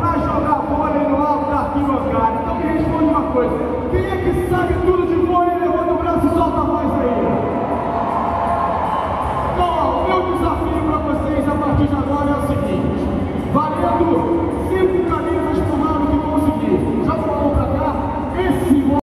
para jogar bola no alto da arquibancada. Então me responde uma coisa. Quem é que